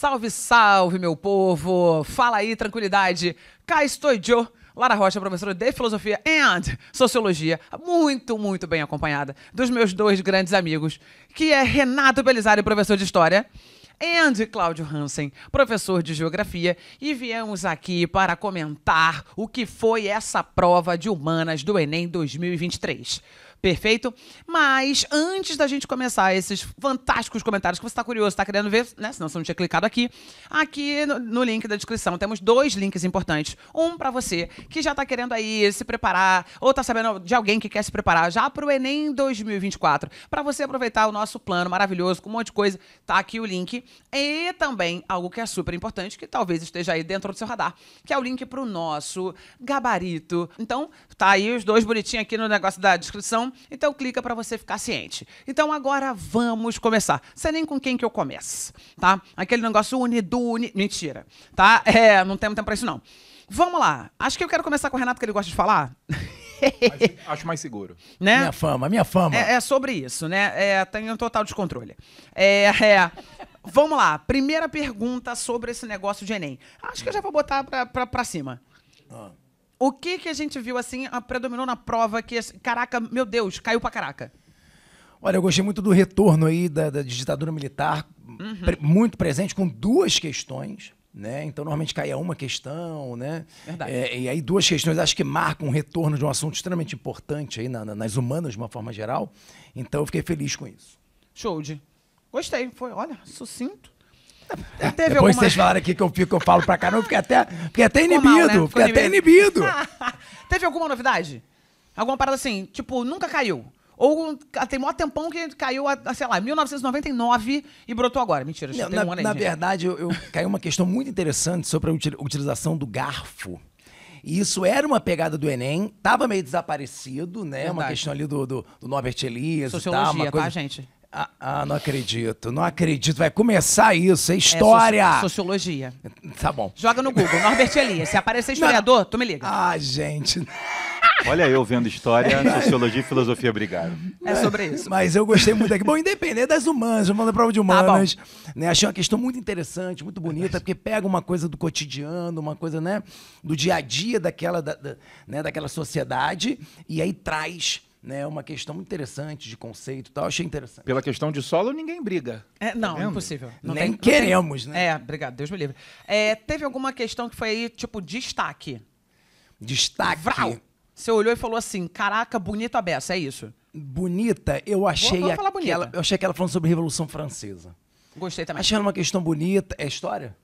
Salve, salve, meu povo! Fala aí, tranquilidade. Cá estou eu, Lara Rocha, professora de Filosofia and Sociologia, muito, muito bem acompanhada dos meus dois grandes amigos, que é Renato Belisário, professor de História, e Cláudio Hansen, professor de Geografia, e viemos aqui para comentar o que foi essa prova de humanas do Enem 2023. Perfeito? Mas antes da gente começar esses fantásticos comentários que você está curioso, está querendo ver, né? Senão você não tinha clicado aqui. Aqui no, no link da descrição temos dois links importantes. Um para você que já está querendo aí se preparar, ou está sabendo de alguém que quer se preparar já para o Enem 2024. Para você aproveitar o nosso plano maravilhoso com um monte de coisa, tá aqui o link. E também algo que é super importante, que talvez esteja aí dentro do seu radar, que é o link para o nosso gabarito. Então, tá aí os dois bonitinhos aqui no negócio da descrição. Então clica para você ficar ciente. Então agora vamos começar. Sei nem com quem que eu começo, tá? Aquele negócio unido, uni... mentira, tá? É, não temos tempo para isso não. Vamos lá. Acho que eu quero começar com o Renato, que ele gosta de falar. acho mais seguro. Né? Minha fama, minha fama. É, é sobre isso, né? É, tem um total descontrole. É, é, vamos lá. Primeira pergunta sobre esse negócio de Enem. Acho que eu já vou botar pra, pra, pra cima. Ah. O que que a gente viu assim, predominou na prova que, caraca, meu Deus, caiu pra caraca? Olha, eu gostei muito do retorno aí da, da ditadura militar, uhum. pre, muito presente, com duas questões. Né? Então, normalmente caía uma questão, né? Verdade. É, e aí, duas questões acho que marcam um retorno de um assunto extremamente importante aí na, na, nas humanas, de uma forma geral. Então, eu fiquei feliz com isso. Show de. Gostei. Foi, olha, sucinto. Teve Depois alguma... vocês falaram aqui que eu fico, eu falo pra caramba, fiquei até, fiquei até inibido. Mal, né? Fiquei até inibido. teve alguma novidade? Alguma parada assim, tipo, nunca caiu. Ou tem maior tempão que caiu, a, sei lá, 1999 e brotou agora. Mentira, já Não, tem na, um ano aí, Na gente. verdade, eu, eu caiu uma questão muito interessante sobre a utilização do garfo. E isso era uma pegada do Enem, tava meio desaparecido, né? Verdade. Uma questão ali do, do, do Norbert Elias Sociologia, e tal. Uma coisa... tá, gente? Ah, ah, não acredito, não acredito. Vai começar isso, é história. É, sociologia. Tá bom. Joga no Google, Norbert Elias. Se aparecer historiador, não. tu me liga. Ah, gente. Olha eu vendo história, sociologia e filosofia brigaram. É sobre isso. Mas eu gostei muito aqui. Bom, independente das humanas, vamos da prova de humanas. Tá né, achei uma questão muito interessante, muito bonita, porque pega uma coisa do cotidiano, uma coisa, né, do dia a dia daquela, da, da, né, daquela sociedade, e aí traz né, uma questão interessante de conceito e tal. Achei interessante. Pela questão de solo, ninguém briga. É, não, tá impossível. Não Nem tem, queremos, tem... né? É, obrigado, Deus me livre. É, teve alguma questão que foi aí, tipo, destaque? Destaque? Vral! Você olhou e falou assim, caraca, bonita a beça, é isso? Bonita, eu achei vou, vou aquela, bonita. eu achei que ela falando sobre a Revolução Francesa. Gostei também. Achei ela uma questão bonita. É história?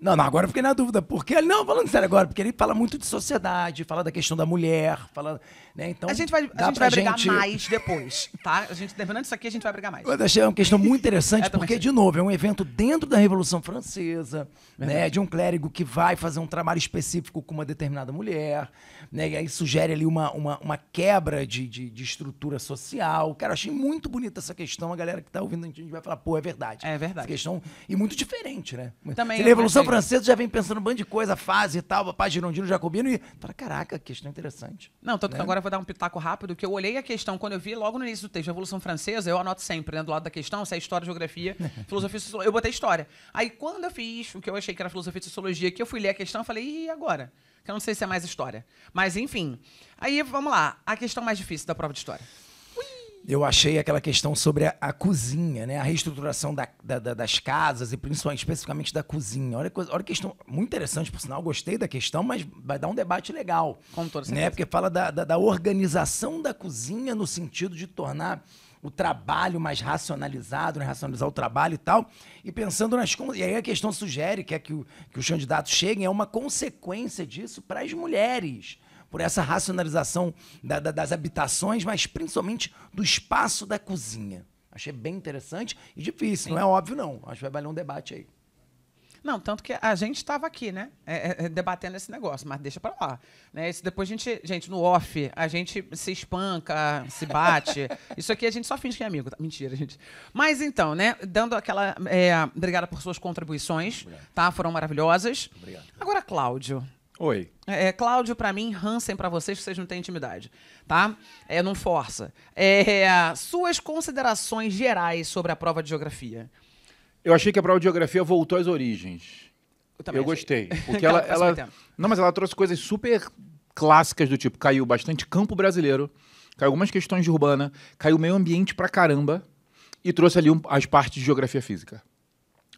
Não, não, agora eu fiquei na dúvida. Porque ele, não, falando sério agora, porque ele fala muito de sociedade, fala da questão da mulher, fala. Né, então, a gente vai, a gente vai brigar gente... mais depois, tá? A gente, terminando isso aqui, a gente vai brigar mais. Eu achei uma questão muito interessante, é, porque, de novo, é um evento dentro da Revolução Francesa, né? De um clérigo que vai fazer um trabalho específico com uma determinada mulher, né? E aí sugere ali uma, uma, uma quebra de, de, de, estrutura social. Cara, achei muito bonita essa questão. A galera que tá ouvindo, a gente vai falar, pô, é verdade. É verdade. Essa questão, e muito diferente, né? Também. Se a Revolução Francesa já vem pensando um bando de coisa, fase e tal, papai Girondino, Jacobino, e fala, caraca, questão interessante. Não, tanto né? que agora vou dar um pitaco rápido, que eu olhei a questão, quando eu vi logo no início do texto, Revolução Francesa, eu anoto sempre, né, do lado da questão, se é história, geografia, filosofia, sociologia, eu botei história. Aí quando eu fiz o que eu achei que era filosofia e sociologia, que eu fui ler a questão, eu falei, e agora? Que eu não sei se é mais história. Mas enfim. Aí vamos lá, a questão mais difícil da prova de história eu achei aquela questão sobre a, a cozinha, né? A reestruturação da, da, da, das casas e principalmente especificamente da cozinha. Olha, olha a questão muito interessante, por sinal, gostei da questão, mas vai dar um debate legal. Com toda né? Porque fala da, da, da organização da cozinha no sentido de tornar o trabalho mais racionalizado, né? racionalizar o trabalho e tal, e pensando nas... E aí a questão sugere que é que, o, que os candidatos cheguem, é uma consequência disso para as mulheres por essa racionalização da, da, das habitações, mas principalmente do espaço da cozinha. Achei bem interessante e difícil, Sim. não é óbvio, não. Acho que vai valer um debate aí. Não, tanto que a gente estava aqui, né, é, é, é, debatendo esse negócio, mas deixa para lá. Né? Isso depois a gente, gente, no off, a gente se espanca, se bate. Isso aqui a gente só finge que é amigo. Tá? Mentira, gente. Mas então, né, dando aquela. É, obrigada por suas contribuições, Obrigado. tá? Foram maravilhosas. Obrigado. Agora, Cláudio. Oi. É, é Cláudio para mim, Hansen para vocês, que vocês não têm intimidade, tá? É, não força. É, suas considerações gerais sobre a prova de geografia. Eu achei que a prova de geografia voltou às origens. também Eu gostei. Porque Que ela ela, ela-. Não, mas ela trouxe coisas super clássicas do tipo, caiu bastante campo brasileiro, caiu algumas questões de urbana, caiu meio ambiente pra caramba e trouxe ali um- as partes de geografia física.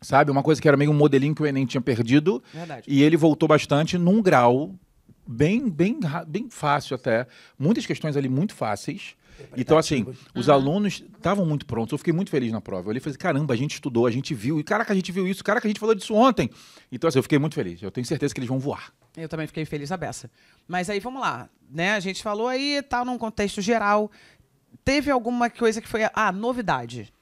Sabe? Uma coisa que era meio um modelinho que o Enem tinha perdido. Verdade. E ele voltou bastante num grau bem, bem, bem fácil até. Muitas questões ali muito fáceis. Então, assim, os alunos estavam muito prontos. Eu fiquei muito feliz na prova. Eu olhei e falei, caramba, a gente estudou, a gente viu. E caraca, a gente viu isso. Caraca, a gente falou disso ontem. Então, assim, eu fiquei muito feliz. Eu tenho certeza que eles vão voar. Eu também fiquei feliz a beça. Mas aí vamos lá, né? A gente falou aí, tá num contexto geral. Teve alguma coisa que foi a ah, novidade?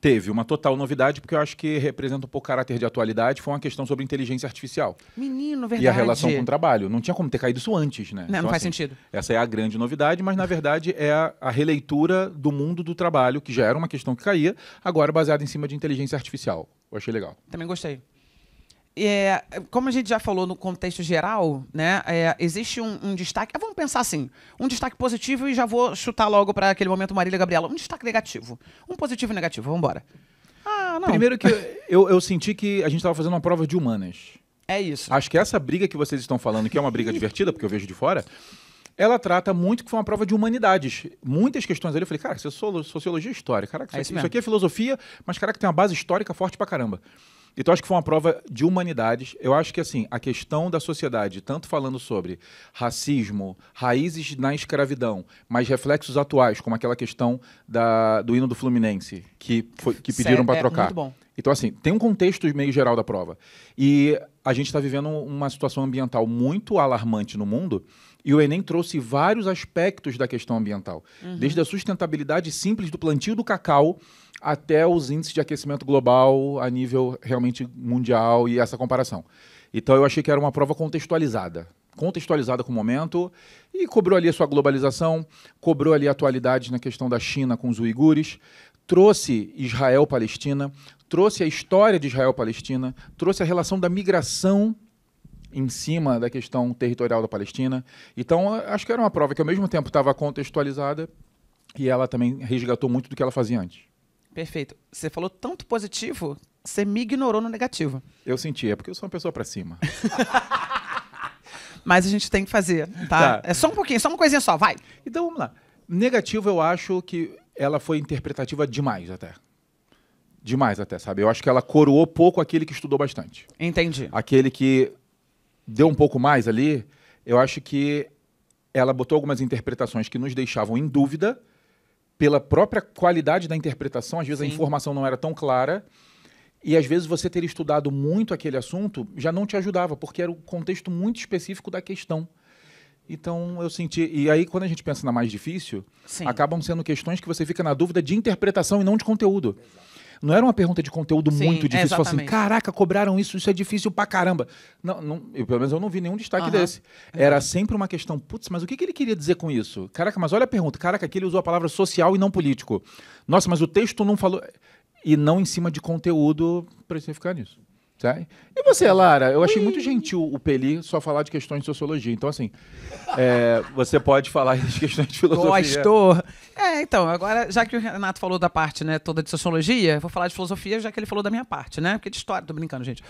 Teve uma total novidade, porque eu acho que representa um pouco o caráter de atualidade. Foi uma questão sobre inteligência artificial. Menino, verdade. E a relação com o trabalho. Não tinha como ter caído isso antes, né? Não, não faz sentido. Essa é a grande novidade, mas na verdade é a, a releitura do mundo do trabalho, que já era uma questão que caía, agora baseada em cima de inteligência artificial. Eu achei legal. Também gostei. É, como a gente já falou no contexto geral, né? é, existe um, um destaque. ah, vamos pensar assim: um destaque positivo e já vou chutar logo para aquele momento Marília e Gabriela. Um destaque negativo. Um positivo e negativo. Vamos embora. Ah, não. Primeiro que eu, eu senti que a gente estava fazendo uma prova de humanas. É isso. Acho que essa briga que vocês estão falando, que é uma briga divertida, porque eu vejo de fora, ela trata muito que foi uma prova de humanidades. Muitas questões ali, eu falei, cara, isso é sociologia e história. Caraca, isso, É aqui, isso isso mesmo. aqui é filosofia, mas caraca, tem uma base histórica forte pra caramba. Então, acho que foi uma prova de humanidades. Eu acho que, assim, a questão da sociedade, tanto falando sobre racismo, raízes na escravidão, mas reflexos atuais, como aquela questão da, do hino do Fluminense, que, foi, que pediram para é trocar. muito bom. Então, assim, tem um contexto meio geral da prova. E a gente está vivendo uma situação ambiental muito alarmante no mundo, e o Enem trouxe vários aspectos da questão ambiental. Desde a sustentabilidade simples do plantio do cacau até os índices de aquecimento global a nível realmente mundial e essa comparação. Então, eu achei que era uma prova contextualizada. Contextualizada com o momento e cobrou ali a sua globalização, cobrou ali atualidades na questão da China com os uigures, trouxe Israel-Palestina, trouxe a história de Israel-Palestina, trouxe a relação da migração em cima da questão territorial da Palestina. Então, acho que era uma prova que ao mesmo tempo estava contextualizada e ela também resgatou muito do que ela fazia antes. Perfeito. Você falou tanto positivo, você me ignorou no negativo. Eu senti, é porque eu sou uma pessoa para cima. Mas a gente tem que fazer, tá? Tá. É só um pouquinho, só uma coisinha só, vai. Então vamos lá. Negativo, eu acho que ela foi interpretativa demais até. Demais até, sabe? Eu acho que ela coroou pouco aquele que estudou bastante. Entendi. Aquele que deu um pouco mais ali, eu acho que ela botou algumas interpretações que nos deixavam em dúvida pela própria qualidade da interpretação. Às vezes Sim. a informação não era tão clara. E às vezes você ter estudado muito aquele assunto já não te ajudava, porque era um contexto muito específico da questão. Então eu senti. E aí, quando a gente pensa na mais difícil, Sim. acabam sendo questões que você fica na dúvida de interpretação e não de conteúdo. Não era uma pergunta de conteúdo Sim, muito difícil. Falar assim, caraca, cobraram isso, isso é difícil pra caramba. Não, não, eu, pelo menos eu não vi nenhum destaque Aham. desse. Era sempre uma questão, putz, mas o que, que ele queria dizer com isso? Caraca, mas olha a pergunta. Caraca, aqui ele usou a palavra social e não político. Nossa, mas o texto não falou. E não em cima de conteúdo para você ficar nisso. Sabe? E você, Lara? Eu achei muito gentil o Peli só falar de questões de sociologia. Então, assim, é, você pode falar de questões de filosofia. Gosto. É, então, agora, já que o Renato falou da parte, né, toda de sociologia, eu vou falar de filosofia, já que ele falou da minha parte, né? Porque de história, tô brincando, gente.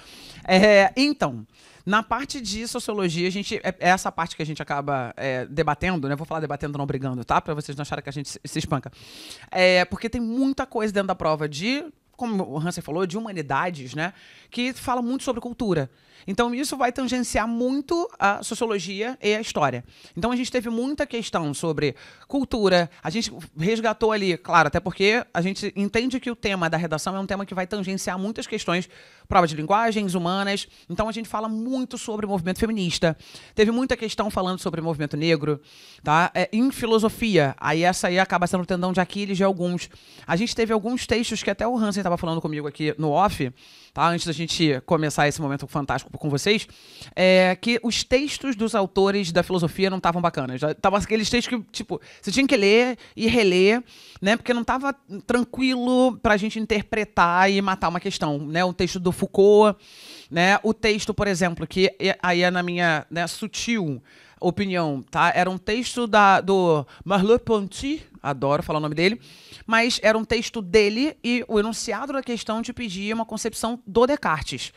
É, então, na parte de sociologia, a gente. É, é essa parte que a gente acaba é, debatendo, né? Vou falar debatendo, não brigando, tá? Pra vocês não acharem que a gente se, se espanca. É, porque tem muita coisa dentro da prova de. Como o Hansen falou, de humanidades, né? Que fala muito sobre cultura. Então, isso vai tangenciar muito a sociologia e a história. Então, a gente teve muita questão sobre cultura. A gente resgatou ali, claro, até porque a gente entende que o tema da redação é um tema que vai tangenciar muitas questões, prova de linguagens humanas. Então, a gente fala muito sobre o movimento feminista. Teve muita questão falando sobre o movimento negro, tá? É, em filosofia, aí essa aí acaba sendo o tendão de Aquiles de alguns. A gente teve alguns textos que até o Hansen estava falando comigo aqui no off, tá? Antes da gente começar esse momento fantástico com vocês, é que os textos dos autores da filosofia não estavam bacanas. Já Tava aqueles textos que, tipo, você tinha que ler e reler, né? Porque não tava tranquilo pra gente interpretar e matar uma questão, né? O texto do Foucault, né? O texto, por exemplo, que aí é na minha né, sutil opinião, tá? Era um texto da, do Merleau-Ponty, adoro falar o nome dele, mas era um texto dele e o enunciado da questão te pedia uma concepção do Descartes.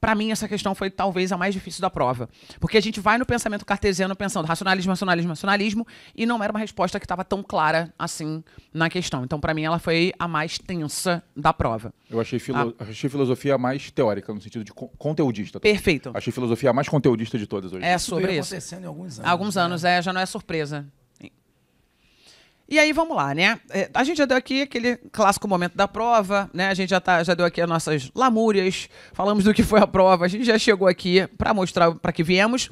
Para mim, essa questão foi talvez a mais difícil da prova. Porque a gente vai no pensamento cartesiano pensando racionalismo, racionalismo, racionalismo, e não era uma resposta que estava tão clara assim na questão. Então, para mim, ela foi a mais tensa da prova. Eu achei, filo Ah. achei filosofia mais teórica, no sentido de con- conteudista. Perfeito. Achei filosofia a mais conteudista de todas hoje. É sobre isso. acontecendo em alguns anos. Há alguns né? anos, é, já não é surpresa. E aí, vamos lá, né? É, A gente já deu aqui aquele clássico momento da prova, né? A gente já, tá, já deu aqui as nossas lamúrias, falamos do que foi a prova, a gente já chegou aqui para mostrar para que viemos.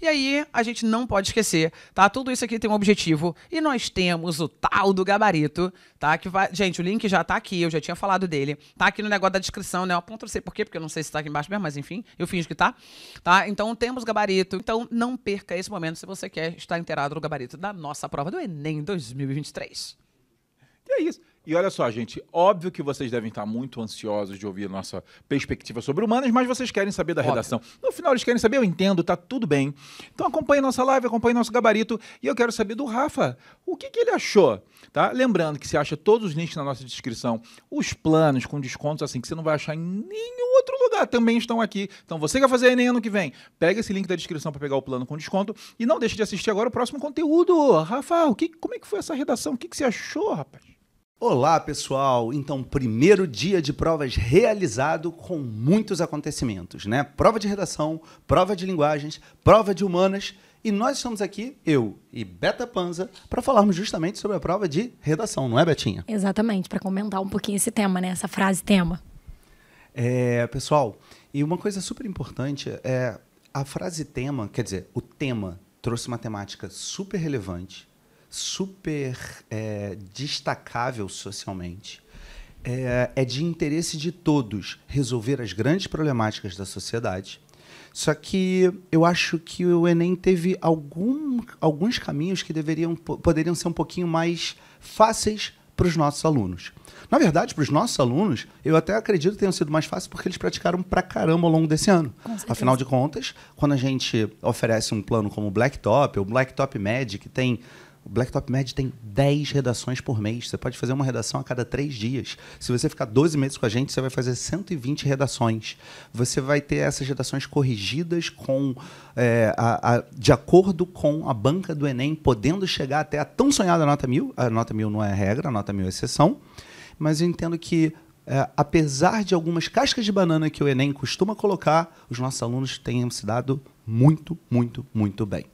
E aí, a gente não pode esquecer, tá? Tudo isso aqui tem um objetivo e nós temos o tal do gabarito, tá? Que vai... Gente, o link já tá aqui, eu já tinha falado dele. Tá aqui no negócio da descrição, né? Eu aponto, sei por quê, porque eu não sei se tá aqui embaixo mesmo, mas enfim, eu finjo que tá. Tá? Então, temos gabarito. Então, não perca esse momento se você quer estar inteirado no gabarito da nossa prova do Enem 2023. E é isso. E olha só, gente, óbvio que vocês devem estar muito ansiosos de ouvir a nossa perspectiva sobre humanas, mas vocês querem saber da Óbvio. redação. No final, eles querem saber, eu entendo, tá tudo bem. Então acompanhe nossa live, acompanhe nosso gabarito. E eu quero saber do Rafa, o que, que ele achou? Tá? Lembrando que você acha todos os links na nossa descrição, os planos com descontos assim, que você não vai achar em nenhum outro lugar, também estão aqui. Então você que vai fazer Enem ano que vem, pega esse link da descrição para pegar o plano com desconto e não deixe de assistir agora o próximo conteúdo. Rafa, o que, como é que foi essa redação? O que, que você achou, rapaz? Olá, pessoal! Então, primeiro dia de provas realizado com muitos acontecimentos, né? Prova de redação, prova de linguagens, prova de humanas. E nós estamos aqui, eu e Beta Panza, para falarmos justamente sobre a prova de redação, não é, Betinha? Exatamente, para comentar um pouquinho esse tema, né? Essa frase tema. É, pessoal, e uma coisa super importante é a frase tema, quer dizer, o tema trouxe uma temática super relevante, super é, destacável socialmente. É, é de interesse de todos resolver as grandes problemáticas da sociedade. Só que eu acho que o Enem teve algum, alguns caminhos que deveriam, po- poderiam ser um pouquinho mais fáceis para os nossos alunos. Na verdade, para os nossos alunos, eu até acredito que tenham sido mais fáceis porque eles praticaram pra caramba ao longo desse ano. Afinal de contas, quando a gente oferece um plano como o Blacktop, ou Blacktop Med, que tem. O Blacktop Med tem 10 redações por mês. Você pode fazer uma redação a cada 3 dias. Se você ficar 12 meses com a gente, você vai fazer 120 redações. Você vai ter essas redações corrigidas com é, a- a- de acordo com a banca do Enem, podendo chegar até a tão sonhada nota mil. A nota mil não é regra, a nota mil é exceção. Mas eu entendo que, é, apesar de algumas cascas de banana que o Enem costuma colocar, os nossos alunos tenham se dado muito, muito, muito bem.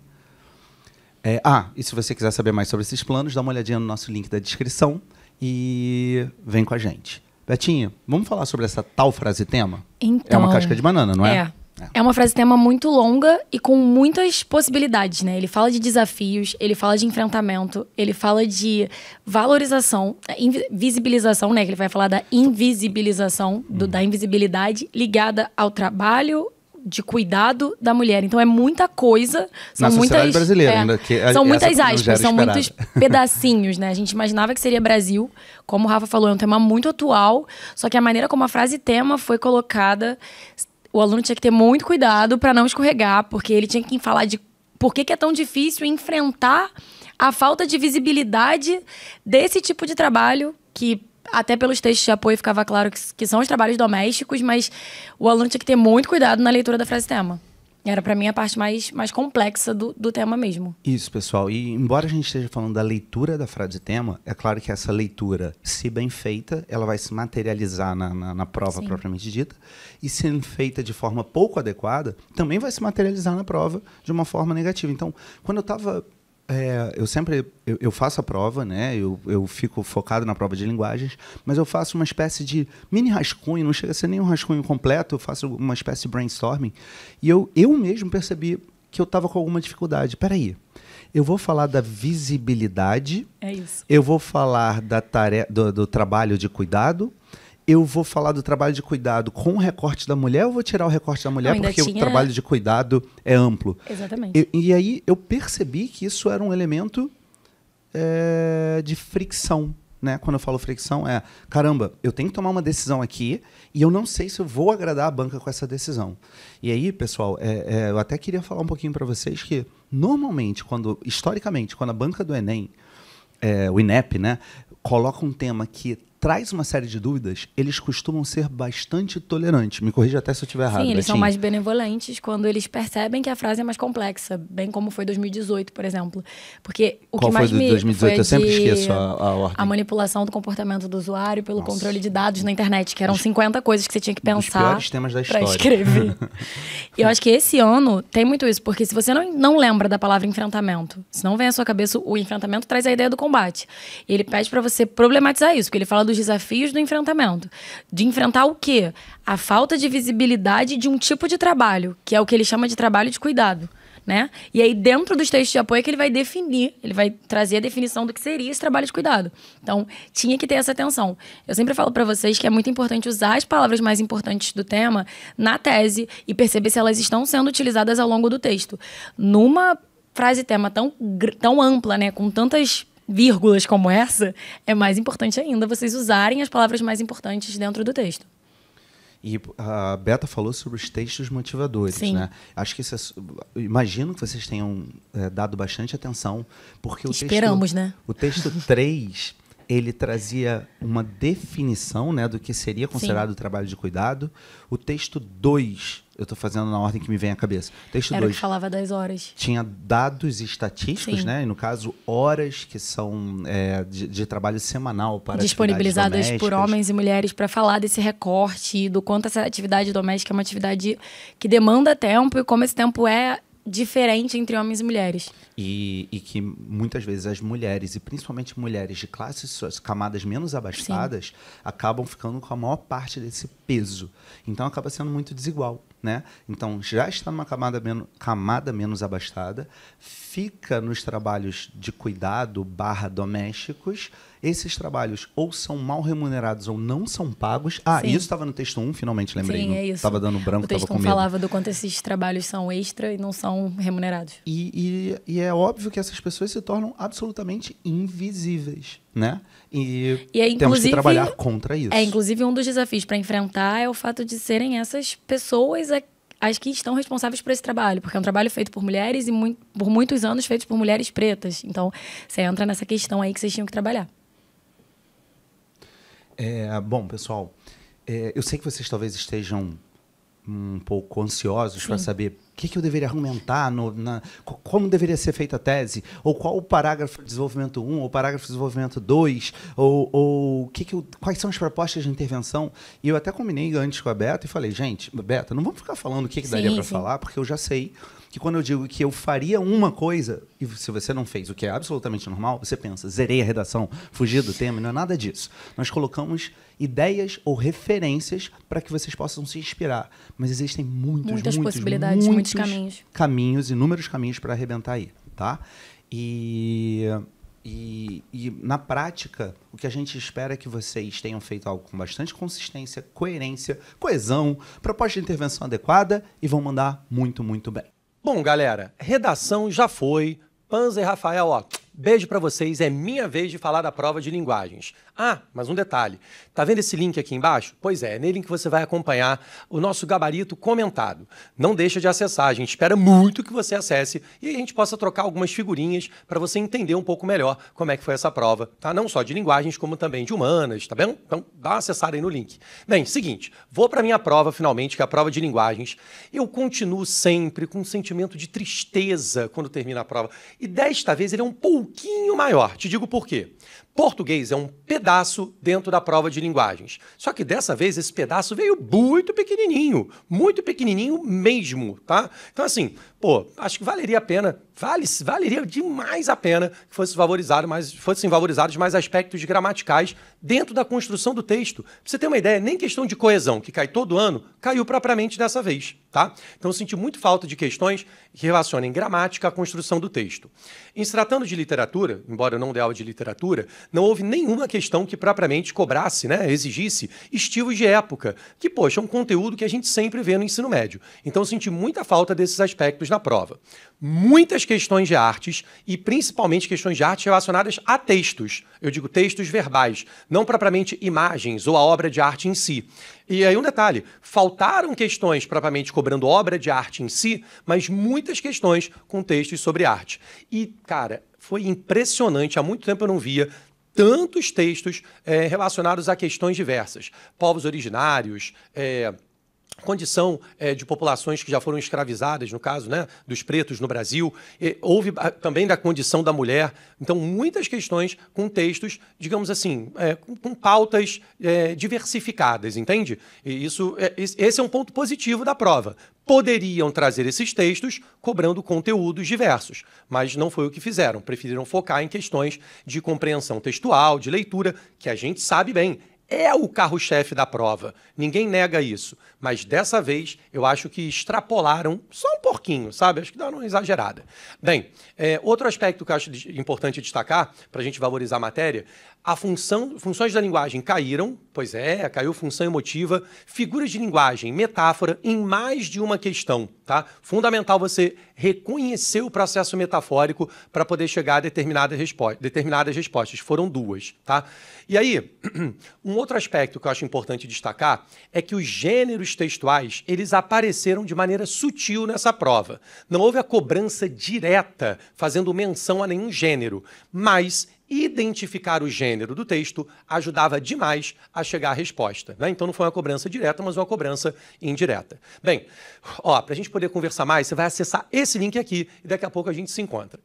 É, ah, e se você quiser saber mais sobre esses planos, dá uma olhadinha no nosso link da descrição e vem com a gente. Betinha, vamos falar sobre essa tal frase tema? Então, é uma casca de banana, não é? É. É uma frase tema muito longa e com muitas possibilidades, né? Ele fala de desafios, ele fala de enfrentamento, ele fala de valorização, invi- visibilização, né? Que ele vai falar da invisibilização, do- da invisibilidade ligada ao trabalho de cuidado da mulher. Então é muita coisa. São Na muitas, brasileira, é, ainda, que essa são muitas aspas, são esperada. muitos pedacinhos, né? A gente imaginava que seria Brasil, como o Rafa falou, é um tema muito atual, só que a maneira como a frase tema foi colocada, o aluno tinha que ter muito cuidado para não escorregar, porque ele tinha que falar de por que, que é tão difícil enfrentar a falta de visibilidade desse tipo de trabalho que até pelos textos de apoio ficava claro que, que são os trabalhos domésticos, mas o aluno tinha que ter muito cuidado na leitura da frase tema. Era para mim a parte mais, mais complexa do, do tema mesmo. Isso, pessoal. E embora a gente esteja falando da leitura da frase tema, é claro que essa leitura, se bem feita, ela vai se materializar na, na, na prova Sim. propriamente dita. E sendo feita de forma pouco adequada, também vai se materializar na prova de uma forma negativa. Então, quando eu estava. Eu sempre eu, eu faço a prova, né? Eu, eu fico focado na prova de linguagens, mas eu faço uma espécie de mini rascunho, não chega a ser nem um rascunho completo, eu faço uma espécie de brainstorming. E eu, eu mesmo percebi que eu estava com alguma dificuldade. Peraí, eu vou falar da visibilidade, É isso. eu vou falar da tare... do, do trabalho de cuidado, eu vou falar do trabalho de cuidado com o recorte da mulher, ou vou tirar o recorte da mulher porque o tinha- trabalho de cuidado é amplo. Exatamente. E, e aí eu percebi que isso era um elemento é, de fricção. Né? Quando eu falo fricção, é caramba, eu tenho que tomar uma decisão aqui e eu não sei se eu vou agradar a banca com essa decisão. E aí, pessoal, é, é, eu até queria falar um pouquinho para vocês que normalmente, quando historicamente, quando a banca do Enem é, o INEP, né, coloca um tema que traz uma série de dúvidas, eles costumam ser bastante tolerantes. Me corrija até se eu estiver errado. Sim, eles são Betinho. mais benevolentes quando eles percebem que a frase é mais complexa, bem como foi 2018, por exemplo. Porque o Qual que mais foi me 2018? foi Eu sempre esqueço a, a ordem. a manipulação do comportamento do usuário pelo Nossa. controle de dados na internet, que eram 50 coisas que você tinha que pensar piores temas da pra história. escrever. e eu acho que esse ano tem muito isso, porque se você não, não lembra da palavra enfrentamento, se não vem à sua cabeça o enfrentamento, traz a ideia do combate. E ele pede pra você problematizar isso, porque ele fala dos desafios do enfrentamento. De enfrentar o quê? A falta de visibilidade de um tipo de trabalho, que é o que ele chama de trabalho de cuidado. Né? E aí, dentro dos textos de apoio, é que ele vai definir, ele vai trazer a definição do que seria esse trabalho de cuidado. Então, tinha que ter essa atenção. Eu sempre falo para vocês que é muito importante usar as palavras mais importantes do tema na tese e perceber se elas estão sendo utilizadas ao longo do texto. Numa frase tema tão, tão ampla, né, com tantas vírgulas como essa, é mais importante ainda vocês usarem as palavras mais importantes dentro do texto. E a Beta falou sobre os textos motivadores, Sim. né? Acho que isso é, imagino que vocês tenham é, dado bastante atenção, porque o Esperamos, texto, né? O texto 3, ele trazia uma definição, né, do que seria considerado trabalho de cuidado. O texto 2, eu estou fazendo na ordem que me vem à cabeça. O texto Era o 2 que falava das horas. tinha dados estatísticos, Sim. né? E no caso, horas que são é, de, de trabalho semanal para disponibilizadas por homens e mulheres para falar desse recorte do quanto essa atividade doméstica é uma atividade que demanda tempo e como esse tempo é diferente entre homens e mulheres. E, e que muitas vezes as mulheres, e principalmente mulheres de classes, camadas menos abastadas, acabam ficando com a maior parte desse peso. Então acaba sendo muito desigual. Né? Então já está numa camada, men camada menos abastada, fica nos trabalhos de cuidado barra domésticos. Esses trabalhos ou são mal remunerados ou não são pagos. Ah, Sim. isso estava no texto 1, finalmente lembrei. Sim, é isso. Estava dando branco, o estava texto com medo. falava do quanto esses trabalhos são extra e não são remunerados. E, e- e é óbvio que essas pessoas se tornam absolutamente invisíveis, né? E, E é, temos que trabalhar contra isso. É, inclusive, um dos desafios para enfrentar é o fato de serem essas pessoas a- as que estão responsáveis por esse trabalho, porque é um trabalho feito por mulheres e por muitos anos feito por mulheres pretas. Então, você entra nessa questão aí que vocês tinham que trabalhar. É, bom, pessoal, é, eu sei que vocês talvez estejam um pouco ansiosos para saber o que, que eu deveria argumentar, no, na, co- como deveria ser feita a tese, ou qual o parágrafo de desenvolvimento 1, ou parágrafo de desenvolvimento 2, ou, ou que que eu- quais são as propostas de intervenção. E eu até combinei antes com a Beta e falei, gente, Beta, não vamos ficar falando o que, que daria para falar, porque eu já sei que quando eu digo que eu faria uma coisa, e se você não fez o que é absolutamente normal, você pensa, zerei a redação, fugi do tema, não é nada disso. Nós colocamos ideias ou referências para que vocês possam se inspirar. Mas existem muitos, Muitas muitos, possibilidades, muitos caminhos. caminhos, inúmeros caminhos para arrebentar aí, tá? E, e, e na prática, o que a gente espera é que vocês tenham feito algo com bastante consistência, coerência, coesão, proposta de intervenção adequada e vão mandar muito, muito bem. Bom, galera, redação já foi. Panza e Rafael, ó, beijo pra vocês. É minha vez de falar da prova de linguagens. Ah, mas um detalhe. Tá vendo esse link aqui embaixo? Pois é, é nele que você vai acompanhar o nosso gabarito comentado. Não deixa de acessar, a gente espera muito que você acesse e a gente possa trocar algumas figurinhas para você entender um pouco melhor como é que foi essa prova, tá? Não só de linguagens, como também de humanas, tá bem? Então, dá uma acessada aí no link. Bem, seguinte, vou para minha prova finalmente, que é a prova de linguagens. Eu continuo sempre com um sentimento de tristeza quando termina a prova. E desta vez ele é um pouquinho maior. Te digo por quê. Português é um pedaço dentro da prova de linguagens. Só que dessa vez esse pedaço veio muito pequenininho, muito pequenininho mesmo, tá? Então assim, pô, acho que valeria a pena, vale, valeria demais a pena que fosse valorizado mais, fossem valorizados mais aspectos gramaticais dentro da construção do texto. Pra você ter uma ideia, nem questão de coesão, que cai todo ano, caiu propriamente dessa vez, tá? Então eu senti muito falta de questões que relacionem gramática à construção do texto. Em se tratando de literatura, embora eu não dê aula de literatura, não houve nenhuma questão que propriamente cobrasse, né, exigisse estilos de época, que, poxa, é um conteúdo que a gente sempre vê no ensino médio. Então senti muita falta desses aspectos na prova. Muitas questões de artes e principalmente questões de artes relacionadas a textos. Eu digo textos verbais, não propriamente imagens ou a obra de arte em si. E aí um detalhe, faltaram questões propriamente cobrando obra de arte em si, mas muitas questões com textos sobre arte. E, cara, foi impressionante. Há muito tempo eu não via tantos textos eh, relacionados a questões diversas. Povos originários, eh, condição eh, de populações que já foram escravizadas, no caso né, dos pretos no Brasil, eh, houve ah, também da condição da mulher. Então, muitas questões com textos, digamos assim, eh, com, com pautas eh, diversificadas, entende? E isso, esse é um ponto positivo da prova. Poderiam trazer esses textos cobrando conteúdos diversos, mas não foi o que fizeram. Preferiram focar em questões de compreensão textual, de leitura, que a gente sabe bem é o carro-chefe da prova. Ninguém nega isso. Mas dessa vez eu acho que extrapolaram só um pouquinho, sabe? Acho que deram uma exagerada. Bem, é, outro aspecto que eu acho importante destacar, para a gente valorizar a matéria, a função, funções da linguagem caíram, pois é, caiu função emotiva, figuras de linguagem, metáfora, em mais de uma questão, tá? Fundamental você reconhecer o processo metafórico para poder chegar a determinada respo determinadas respostas. Foram duas, tá? E aí, um outro aspecto que eu acho importante destacar é que os gêneros textuais, eles apareceram de maneira sutil nessa prova. Não houve a cobrança direta fazendo menção a nenhum gênero, mas identificar o gênero do texto ajudava demais a chegar à resposta. né? Então não foi uma cobrança direta, mas uma cobrança indireta. Bem, ó, para a gente poder conversar mais, você vai acessar esse link aqui e daqui a pouco a gente se encontra.